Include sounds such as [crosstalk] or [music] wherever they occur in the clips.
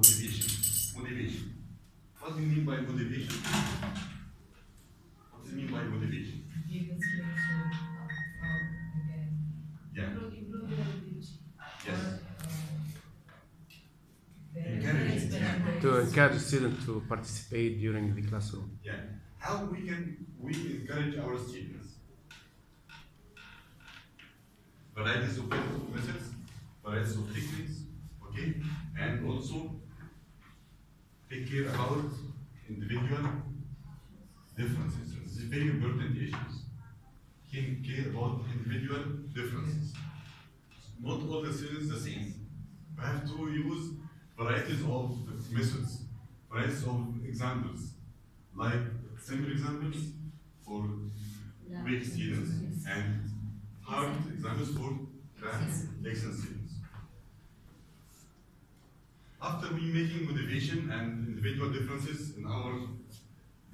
Motivation. Motivation. What do you mean by motivation? What does it mean by motivation? Give the skills to again. Yeah. Improve, improve. Yes. Or, their Encourage it, experience. To encourage students to participate during the classroom. Yeah. How we can we encourage our students? Varieties of methods, varieties of techniques, okay, and also take care about individual differences. This is very important issues. Take care about individual differences. Not all the students the same. We have to use varieties of methods, varieties of examples, like simple examples for weak students and hard examples for the excellent students. After we making motivation and individual differences in our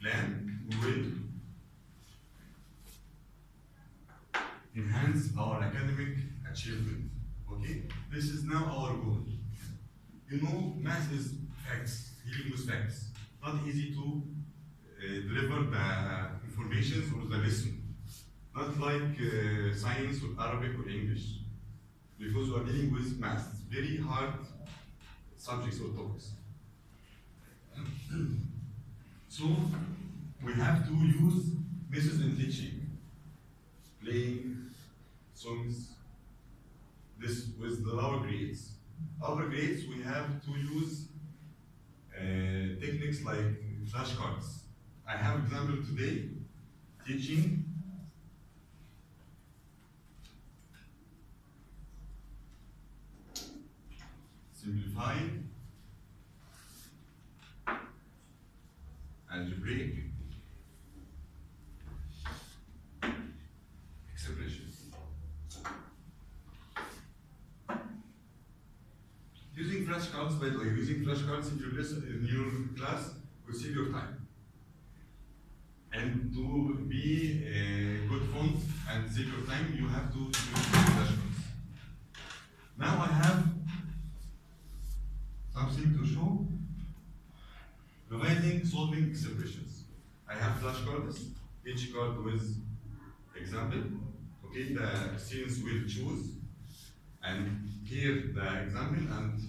plan, we will enhance our academic achievement. Okay, this is now our goal. You know, math is facts, dealing with facts. Not easy to uh, deliver the information or the lesson. Not like uh, science or Arabic or English. Because we are dealing with math, It's very hard subjects or topics. so we have to use methods in teaching, playing songs, this with the lower grades. Our grades we have to use uh, techniques like flashcards. I have example today teaching simplifying algebraic expressions. Using flashcards, by the way, using flashcards in your lesson in your class will save your time. And to be a good font and save your time, you have to use flashcards. Now I have to show. Revising solving expressions. I have flashcards, each card with example. Okay, the students will choose and here the example and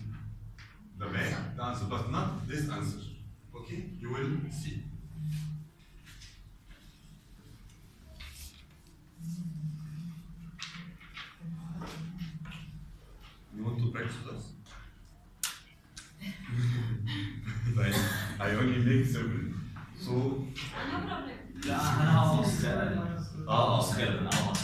the back, the answer, but not this answer. Okay, you will see. I only make seven. So. Ja, problem. Yeah, I'll sell.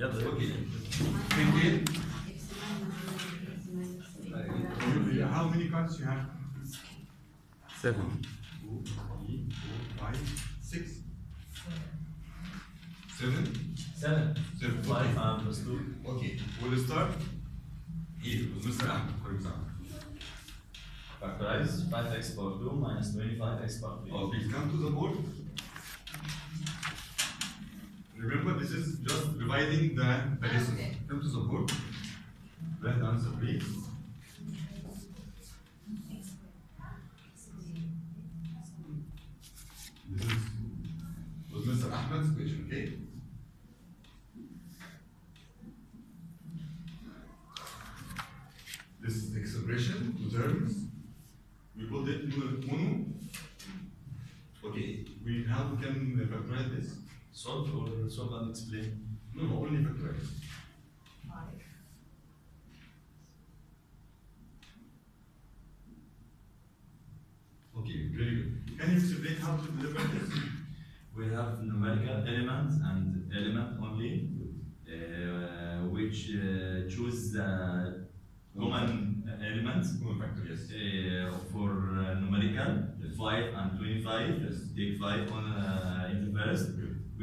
Ya da yok How many cards you have? Seven. Two, three, four, five, six. Seven? Seven. Seven. Five and plus two. Okay. We'll start here. Mr. Ahmed, for example. Factorize 5x power 2 minus 25x power 3. Okay, come to the board. Remember, this is just dividing the, the lesson. Okay. Come to the board. Write answer, please. This is was Mr. Ahmed's question, okay? This is expression, two terms. We call it mono. Okay, we how we can factorize this? solve or solve and explain No, only factorize. Five. Okay, very good. Can you explain how to deliver this? we have numerical elements and element only uh, which uh, choose the common element Common factor, yes. uh, for uh, numerical 5 and 25 Yes. take 5 on uh, in the first.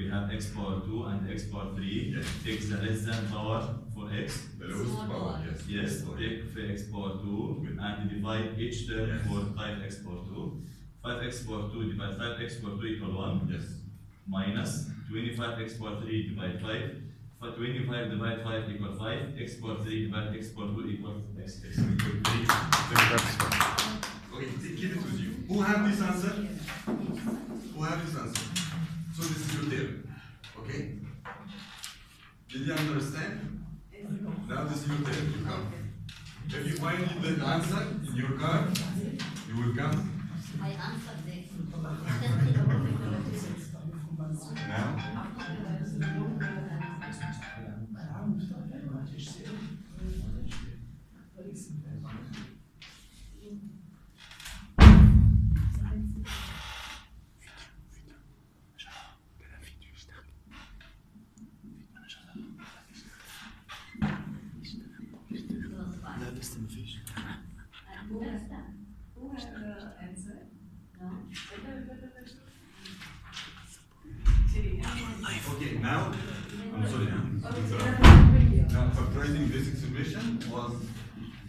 We have x power 2 and x power 3 Yes. take the less than power for x The lowest Small power, power. yes. yes Okay. take x power 2 Good. and divide each term Yes. for 5x power 2 5x power 2 divide 5x power 2 equal 1 Yes. minus 25x power 3 divide 5 For 25 divide 5 equal 5 x power 3 divide x power 2 equals x X equal three. That's fine. Okay, take- it with you. Who have this answer? Who have this answer? So this is your term, okay? Did you understand? Now this is your term, you come. If you find the answer in your car, you will come I answered this. now. [laughs] Now, factorizing this exhibition was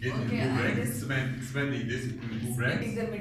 getting Okay, I brackets, expanding this brackets. the